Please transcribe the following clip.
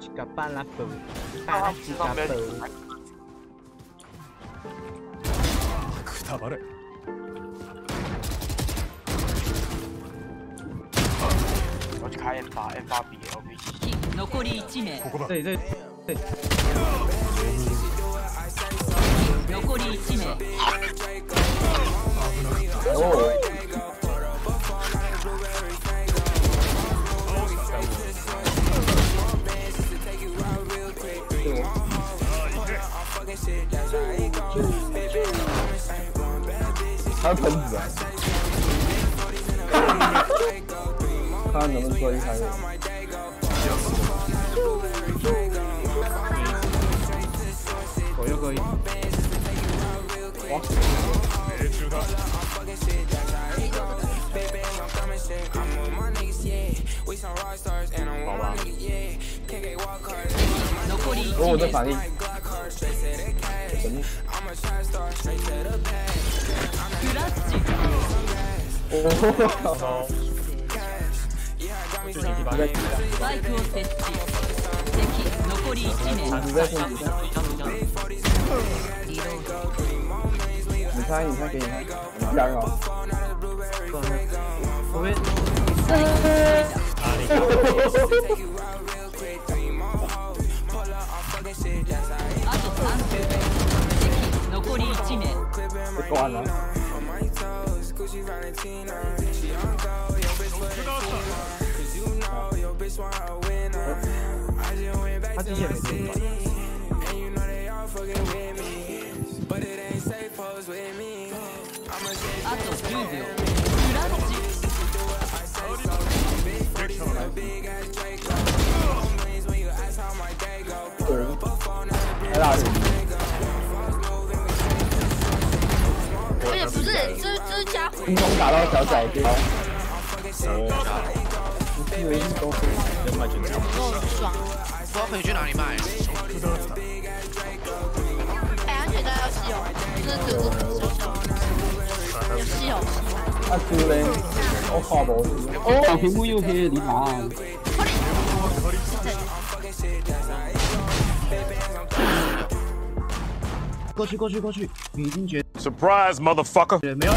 チカパラプパラチカプくたばれ。よし帰ったエンパービーを見引き残り1名。ここだ。残り1名。还有喷子啊！看看能不能做一开始。左右各一。命中だ残り哦，我1名在反应。神クラッチ バイクを設置敵残り1名リロード你看，你，啊！我们，啊！残り1名。被关了。他机械没进吧？あと10秒クラッチ有人。来打人。而且不是，这 这家伙。轻松打到小脚边。以为是都是人买全场。够爽。不知道可以去哪里卖。哎，安全带要系哦，这是这这有系有系。啊，猪嘞！我靠，无哦，屏幕右贴你打。过去过去过去，你已经觉 Surprise motherfucker 没有。